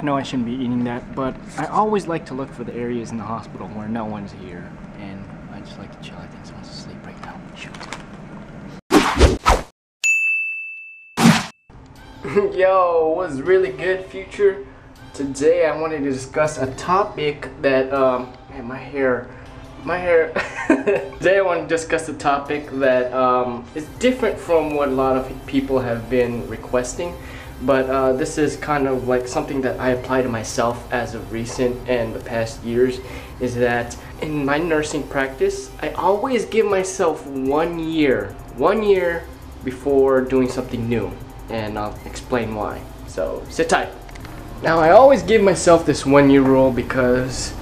I know I shouldn't be eating that, but I always like to look for the areas in the hospital where no one's here. And I just like to chill. I think someone's asleep right now. Shoot. Yo, what's really good, future? Today I wanted to discuss a topic that, um, man, my hair, my hair. Today I want to discuss a topic that um, is different from what a lot of people have been requesting but uh, this is kind of like something that I apply to myself as of recent and the past years is that in my nursing practice I always give myself one year one year before doing something new and I'll explain why. So sit tight. Now I always give myself this one year rule because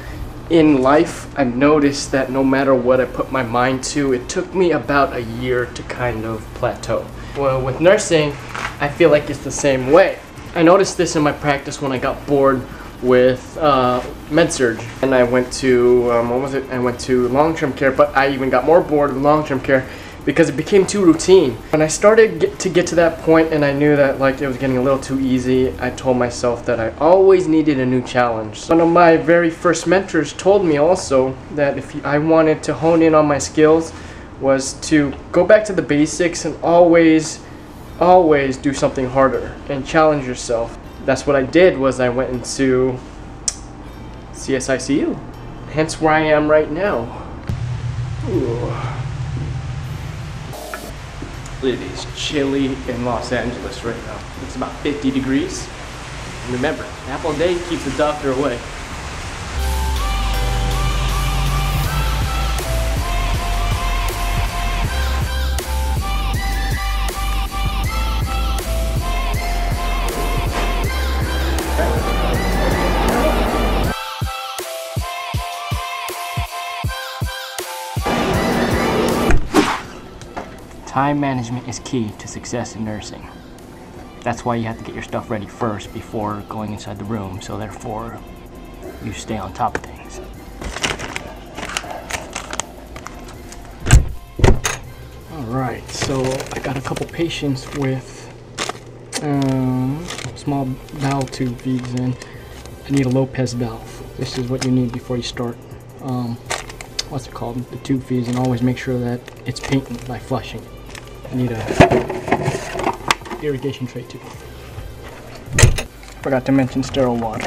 in life I've noticed that no matter what I put my mind to it took me about a year to kind of plateau. Well with nursing I feel like it's the same way. I noticed this in my practice when I got bored with uh, med-surg and I went to um, what was it? I went to long-term care but I even got more bored with long-term care because it became too routine. When I started get to get to that point and I knew that like it was getting a little too easy I told myself that I always needed a new challenge. One of my very first mentors told me also that if I wanted to hone in on my skills was to go back to the basics and always always do something harder and challenge yourself. That's what I did was I went into CSICU. Hence where I am right now. Ooh. It is chilly in Los Angeles right now. It's about 50 degrees. remember, apple day keeps the doctor away. Time management is key to success in nursing. That's why you have to get your stuff ready first before going inside the room, so therefore you stay on top of things. Alright, so I got a couple patients with um, small valve tube feeds in. I need a Lopez valve. This is what you need before you start um, what's it called, the tube feeds, and always make sure that it's patent by flushing. I need a irrigation tray too. Forgot to mention sterile water.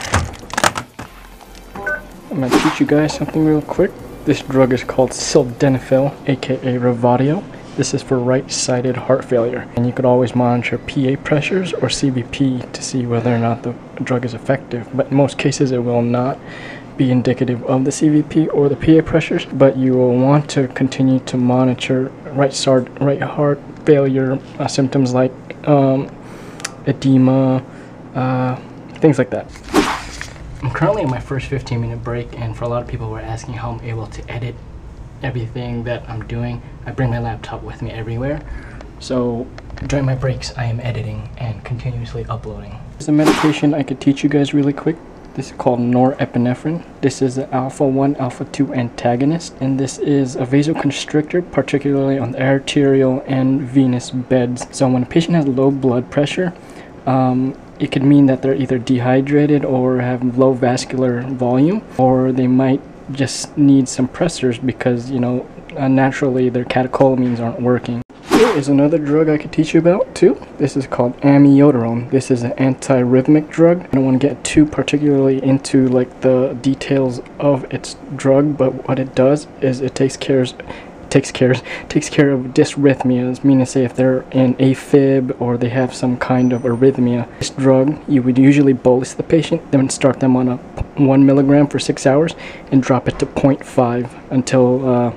I'm gonna teach you guys something real quick. This drug is called sildenafil, aka Revatio. This is for right-sided heart failure. And you could always monitor PA pressures or CVP to see whether or not the drug is effective. But in most cases it will not be indicative of the CVP or the PA pressures, but you will want to continue to monitor right, start, right heart failure uh, symptoms like um, edema, uh, things like that. I'm currently in my first 15 minute break and for a lot of people who are asking how I'm able to edit everything that I'm doing, I bring my laptop with me everywhere. So during my breaks, I am editing and continuously uploading. There's a medication I could teach you guys really quick. This is called norepinephrine. This is an alpha-1, alpha-2 antagonist, and this is a vasoconstrictor, particularly on the arterial and venous beds. So when a patient has low blood pressure, um, it could mean that they're either dehydrated or have low vascular volume, or they might just need some pressors because, you know, uh, naturally their catecholamines aren't working. Here is another drug I could teach you about too. This is called amiodarone. This is an antiarrhythmic drug. I don't want to get too particularly into like the details of its drug, but what it does is it takes care takes care takes care of dysrhythmias, meaning say if they're in AFib or they have some kind of arrhythmia. This drug you would usually bolus the patient, then start them on a one milligram for six hours and drop it to 0.5 until uh,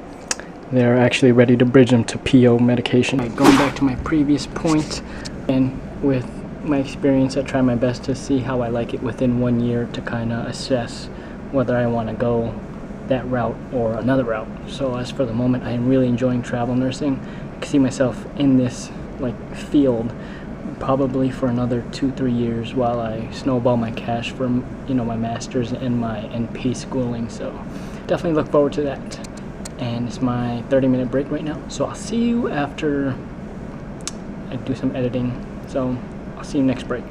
they're actually ready to bridge them to PO medication. Going back to my previous point, and with my experience, I try my best to see how I like it within one year to kind of assess whether I want to go that route or another route. So as for the moment, I am really enjoying travel nursing. I can see myself in this like field probably for another two three years while I snowball my cash from you know my masters and my NP schooling. So definitely look forward to that and it's my 30 minute break right now so I'll see you after I do some editing so I'll see you next break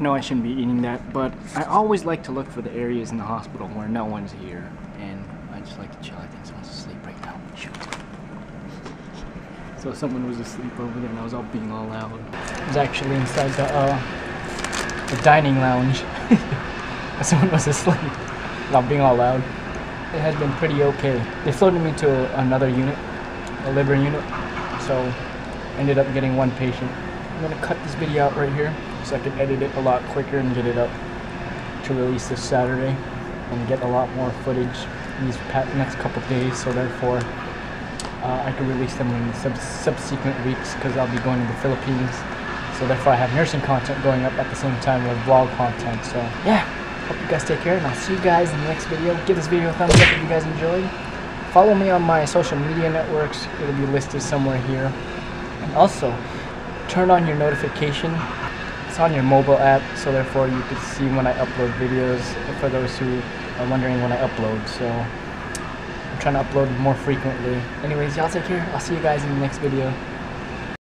I know I shouldn't be eating that, but I always like to look for the areas in the hospital where no one's here. And I just like to chill. I think someone's asleep right now. Shoot. So someone was asleep over there and I was all being all loud. I was actually inside the, uh, the dining lounge. someone was asleep. I'm being all loud. It has been pretty okay. They floated me to another unit, a liver unit. So ended up getting one patient. I'm gonna cut this video out right here so I can edit it a lot quicker and get it up to release this Saturday and get a lot more footage these next couple days. So therefore, uh, I can release them in sub subsequent weeks because I'll be going to the Philippines. So therefore, I have nursing content going up at the same time with vlog content. So yeah, hope you guys take care, and I'll see you guys in the next video. Give this video a thumbs up if you guys enjoyed. Follow me on my social media networks. It'll be listed somewhere here. And also, turn on your notification. It's on your mobile app, so therefore you can see when I upload videos for those who are wondering when I upload. So I'm trying to upload more frequently. Anyways, y'all take care. I'll see you guys in the next video.